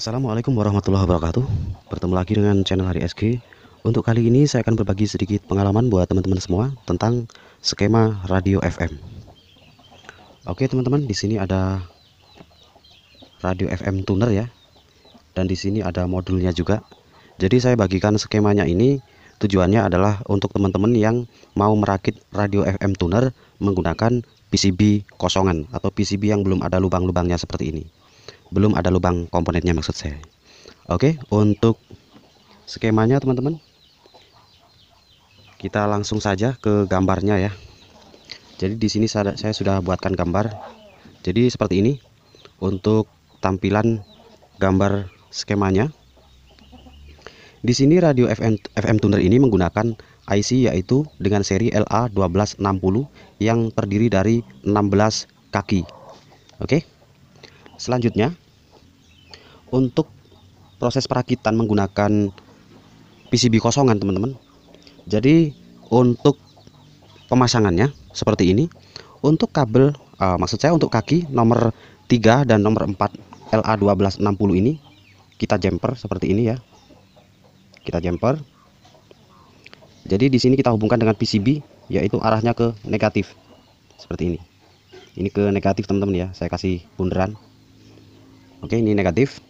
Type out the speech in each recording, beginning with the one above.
Assalamualaikum warahmatullahi wabarakatuh. Bertemu lagi dengan channel Hari SG Untuk kali ini saya akan berbagi sedikit pengalaman buat teman-teman semua Tentang skema radio FM Oke teman-teman di sini ada Radio FM tuner ya. Dan di sini ada modulnya juga. Jadi saya bagikan skemanya ini. Tujuannya adalah untuk teman-teman yang mau merakit radio FM tuner Menggunakan PCB kosongan Atau PCB yang belum ada lubang-lubangnya seperti ini belum ada lubang komponennya maksud saya. Oke untuk skemanya teman-teman kita langsung saja ke gambarnya ya. Jadi di sini saya, sudah buatkan gambar. Jadi seperti ini untuk tampilan gambar skemanya. Di sini radio FM FM tuner ini menggunakan IC yaitu dengan seri LA1260 yang terdiri dari 16 kaki. Oke selanjutnya untuk proses perakitan menggunakan PCB kosongan teman-teman. Jadi untuk pemasangannya seperti ini untuk kabel uh, maksud saya untuk kaki nomor 3 dan nomor 4 LA1260 ini kita jumper seperti ini ya. Kita jumper jadi di sini kita hubungkan dengan PCB yaitu arahnya ke negatif. Seperti ini. Ini ke negatif teman-teman ya. Saya kasih bundaran. Oke, ini negatif.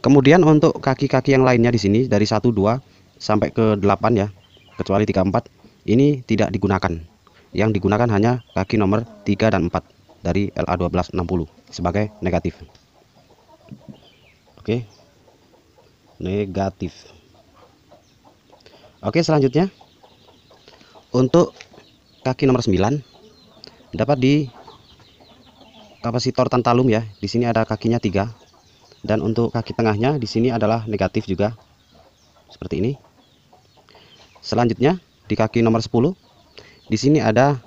Kemudian untuk kaki-kaki yang lainnya di sini dari 1 2 sampai ke 8 ya, kecuali 3 4 ini tidak digunakan. Yang digunakan hanya kaki nomor 3 dan 4 dari LA1260 sebagai negatif. Oke. Negatif. Oke, selanjutnya untuk kaki nomor 9 dapat di kapasitor tantalum ya. Di sini ada kakinya tiga dan untuk kaki tengahnya di sini adalah negatif juga seperti ini. Selanjutnya di kaki nomor 10 di sini ada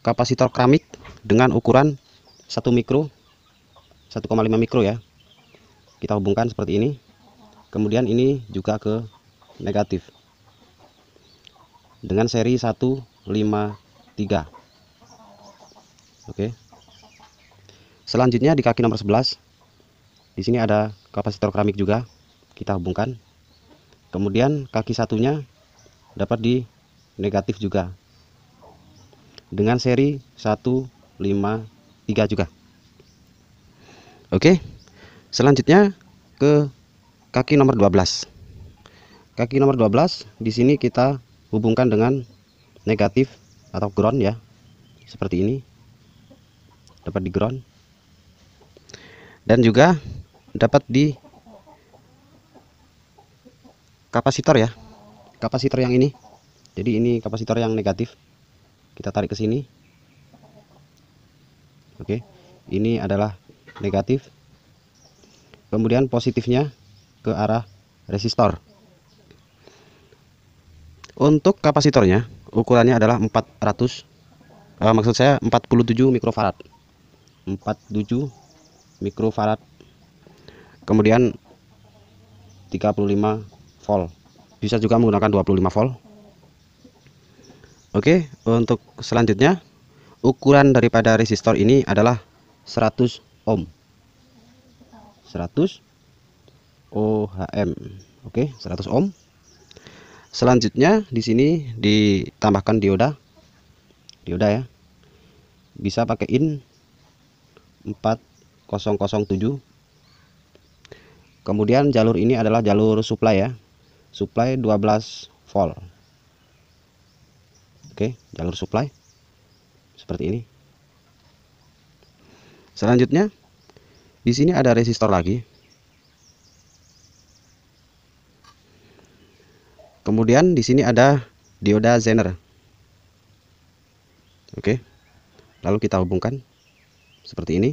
kapasitor keramik dengan ukuran 1 mikro 1,5 mikro ya. Kita hubungkan seperti ini. Kemudian ini juga ke negatif dengan seri 153. Oke. Selanjutnya di kaki nomor 11 di sini ada kapasitor keramik juga kita hubungkan. Kemudian kaki satunya dapat di negatif juga dengan seri 153 juga. Oke. Selanjutnya ke kaki nomor 12. Kaki nomor 12 di sini kita hubungkan dengan negatif atau ground ya. Seperti ini. Dapat di ground dan juga dapat di kapasitor ya. Kapasitor yang ini. Jadi ini kapasitor yang negatif. Kita tarik ke sini. Oke. Ini adalah negatif. Kemudian positifnya ke arah resistor. Untuk kapasitornya ukurannya adalah 400 eh, maksud saya 47 mikrofarad. 47 mikrofarad kemudian 35 volt. Bisa juga menggunakan 25 volt. Oke untuk selanjutnya ukuran daripada resistor ini adalah 100 ohm. 100 ohm. Oke 100 ohm. Selanjutnya di sini ditambahkan dioda. Dioda ya. Bisa pakai in 4 007 kemudian jalur ini adalah jalur supply ya. Supply 12 volt. Oke jalur supply. Seperti ini. Selanjutnya di sini ada resistor lagi. Kemudian di sini ada dioda zener. Oke lalu kita hubungkan seperti ini.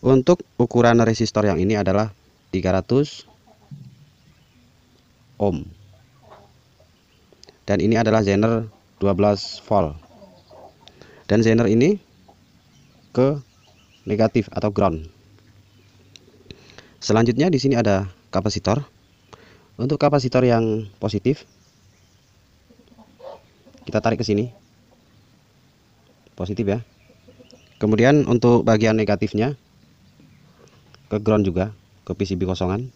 Untuk ukuran resistor yang ini adalah 300 ohm. Dan ini adalah zener 12 volt. Dan zener ini ke negatif atau ground. Selanjutnya di sini ada kapasitor. Untuk kapasitor yang positif kita tarik ke sini. Positif ya. Kemudian untuk bagian negatifnya ke ground juga ke PCB kosongan.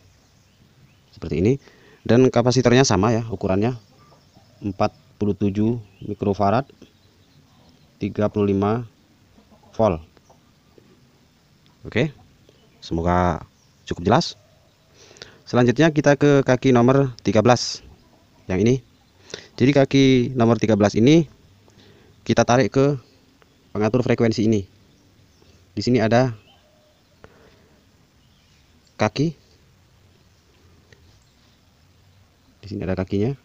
Seperti ini. Dan kapasitornya sama ya ukurannya. 47 mikrofarad 35 volt. Oke semoga cukup jelas. Selanjutnya kita ke kaki nomor 13 yang ini. Jadi kaki nomor 13 ini kita tarik ke pengatur frekuensi ini. Di sini ada kaki. Di sini ada kakinya.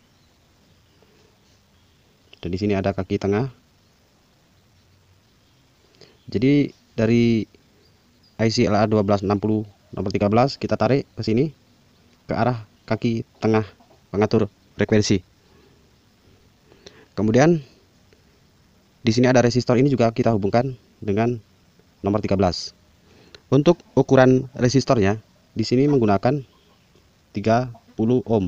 Dan di sini ada kaki tengah. Jadi dari IC LA1260 nomor 13 kita tarik ke sini ke arah kaki tengah pengatur frekuensi. Kemudian di sini ada resistor ini juga kita hubungkan dengan nomor 13 untuk ukuran resistornya di sini menggunakan 30 ohm.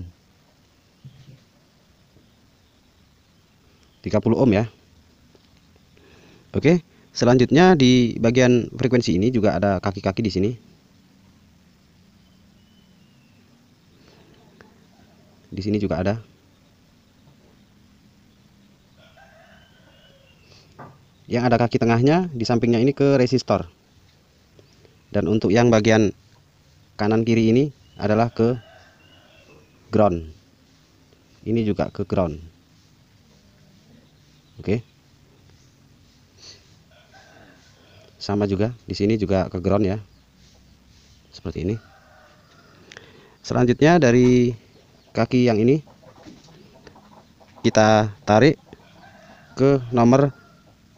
30 ohm ya. Oke selanjutnya di bagian frekuensi ini juga ada kaki-kaki di sini. Di sini juga ada. Yang ada kaki tengahnya di sampingnya ini ke resistor. Dan untuk yang bagian kanan kiri ini adalah ke ground. Ini juga ke ground. Oke. Sama juga di sini juga ke ground ya. Seperti ini. Selanjutnya dari kaki yang ini kita tarik ke nomor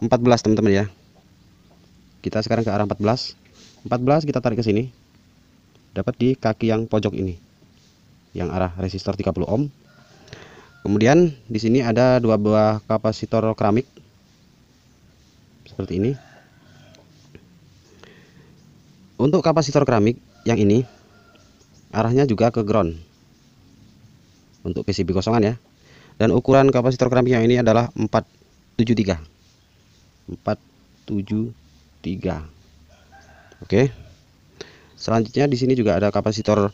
14 teman-teman ya. Kita sekarang ke arah 14 14 kita tarik ke sini dapat di kaki yang pojok ini yang arah resistor 30 ohm. Kemudian di sini ada dua buah kapasitor keramik seperti ini. Untuk kapasitor keramik yang ini arahnya juga ke ground untuk PCB kosongan ya. Dan ukuran kapasitor keramik yang ini adalah 473 473 oke selanjutnya di sini juga ada kapasitor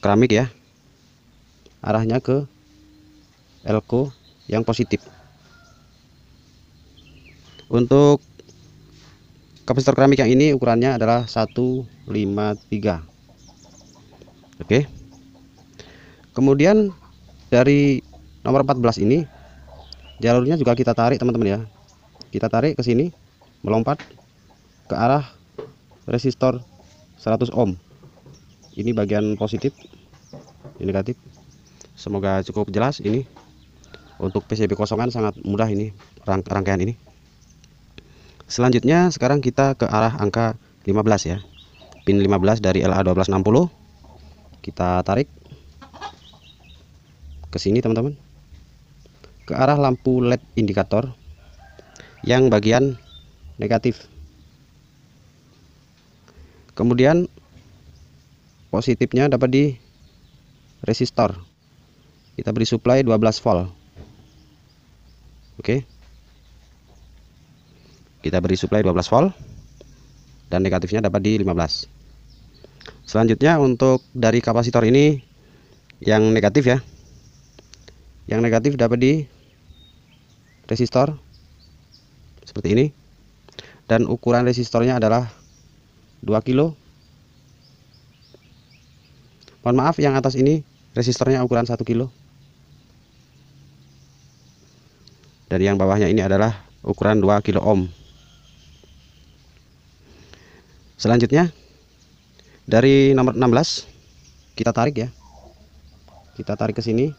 keramik ya. Arahnya ke elko yang positif. Untuk kapasitor keramik yang ini ukurannya adalah 153 oke. Kemudian dari nomor 14 ini jalurnya juga kita tarik teman-teman ya. Kita tarik ke sini melompat ke arah resistor 100 ohm. Ini bagian positif ini negatif. Semoga cukup jelas ini. Untuk PCB kosongan sangat mudah ini rang rangkaian ini. Selanjutnya sekarang kita ke arah angka 15 ya. Pin 15 dari LA1260 kita tarik. Ke sini teman-teman. Ke arah lampu LED indikator yang bagian negatif kemudian positifnya dapat di resistor. Kita beri supply 12 volt. Oke. Kita beri supply 12 volt dan negatifnya dapat di 15 selanjutnya untuk dari kapasitor ini yang negatif ya. Yang negatif dapat di resistor seperti ini. Dan ukuran resistornya adalah 2 kilo. Mohon maaf yang atas ini resistornya ukuran 1 kilo. Dan yang bawahnya ini adalah ukuran 2 kilo ohm. Selanjutnya dari nomor 16 kita tarik ya. Kita tarik ke sini.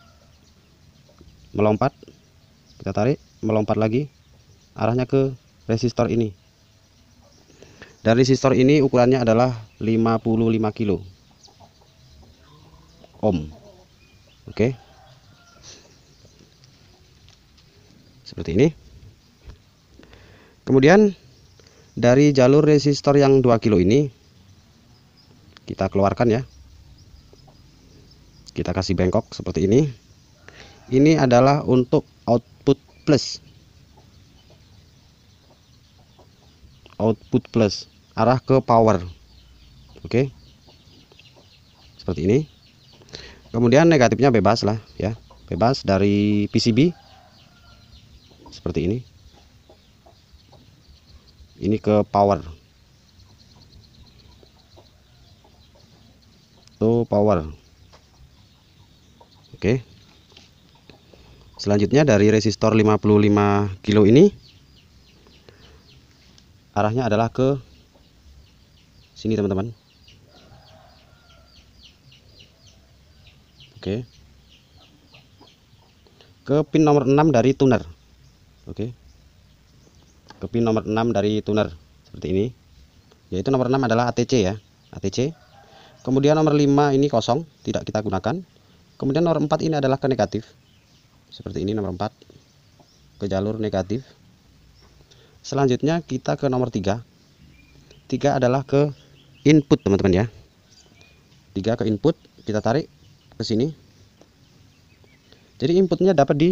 Melompat. Kita tarik melompat lagi. Arahnya ke resistor ini dan resistor ini ukurannya adalah 55 kilo. Ohm. Oke. Seperti ini. Kemudian dari jalur resistor yang 2 kilo ini kita keluarkan ya. Kita kasih bengkok seperti ini. Ini adalah untuk output plus. Output plus arah ke power. Oke? Seperti ini. Kemudian negatifnya bebas lah ya. Bebas dari PCB seperti ini. Ini ke power. To power. Oke? Selanjutnya dari resistor 55 kilo ini arahnya adalah ke sini teman-teman. Oke. Ke pin nomor 6 dari tuner. Oke. Ke pin nomor 6 dari tuner seperti ini. Yaitu nomor 6 adalah ATC ya ATC kemudian nomor 5 ini kosong tidak kita gunakan. Kemudian nomor 4 ini adalah ke negatif seperti ini nomor 4 ke jalur negatif. Selanjutnya kita ke nomor 3 3 adalah ke input teman-teman ya. 3 ke input kita tarik ke sini. Jadi inputnya dapat di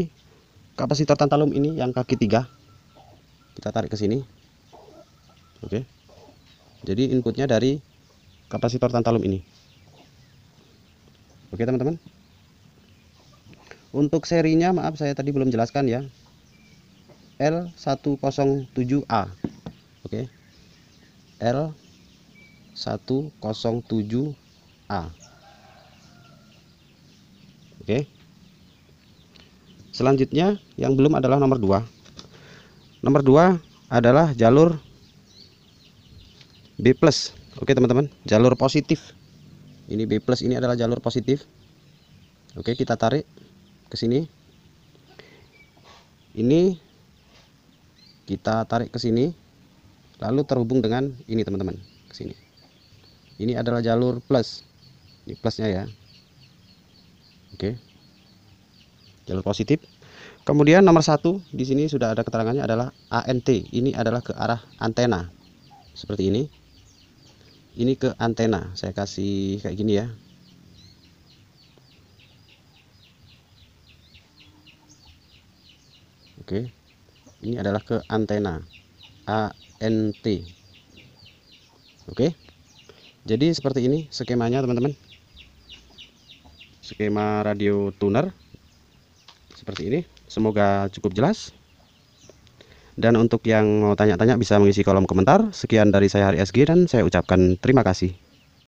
kapasitor tantalum ini yang kaki 3 kita tarik ke sini. Oke. Jadi inputnya dari kapasitor tantalum ini. Oke teman-teman. Untuk serinya maaf saya tadi belum jelaskan ya. L107A oke L107A oke. Selanjutnya yang belum adalah nomor 2 nomor 2 adalah jalur B plus. Oke teman-teman jalur positif. Ini B plus ini adalah jalur positif. Oke kita tarik ke sini. Ini kita tarik ke sini lalu terhubung dengan ini teman-teman ke sini ini adalah jalur plus. Ini plusnya ya. Oke. Jalur positif. Kemudian nomor satu di sini sudah ada keterangannya adalah ANT ini adalah ke arah antena. Seperti ini. Ini ke antena. Saya kasih kayak gini ya. Oke. Ini adalah ke antena. ANT. Oke. Jadi seperti ini skemanya teman-teman. Skema radio tuner seperti ini. Semoga cukup jelas. Dan untuk yang mau tanya-tanya bisa mengisi kolom komentar. Sekian dari saya Hari SG dan saya ucapkan terima kasih.